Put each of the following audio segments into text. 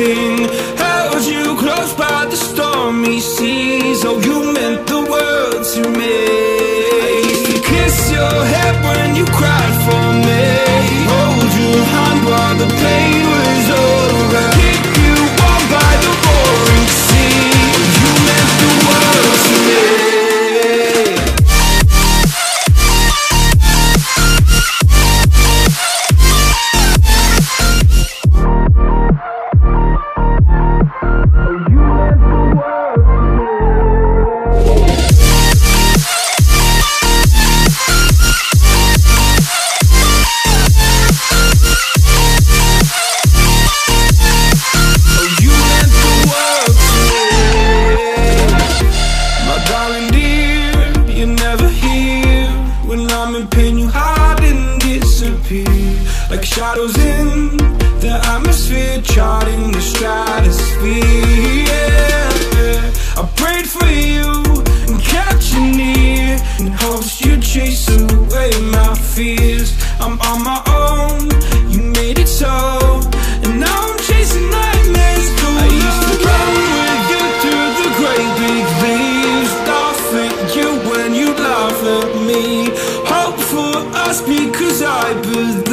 everything. Held you close by the stormy seas. Oh, you shadows in the atmosphere, charting the stratosphere. Yeah. I prayed for you and kept you near in hopes you'd chase away my fears. I'm on my own, you made it so. And now I'm chasing nightmares. I used to run with you through the great big leaves, laugh at you when you laugh at me. Hope for us because I believe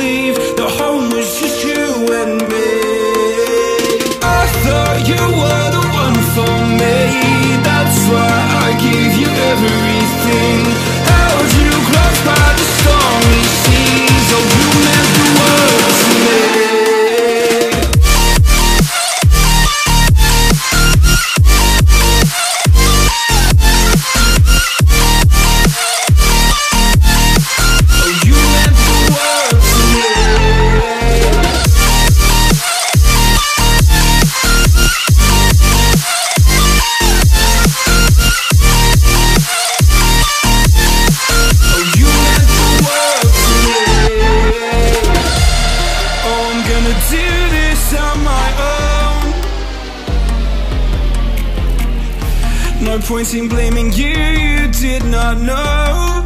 pointing, blaming you, you did not know.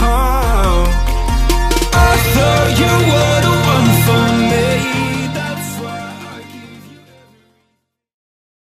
Oh, you